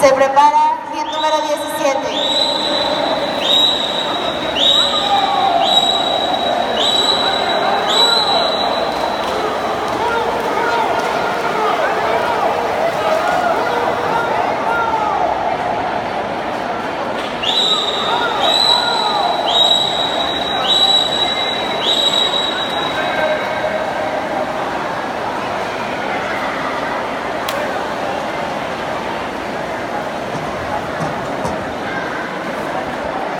se prepara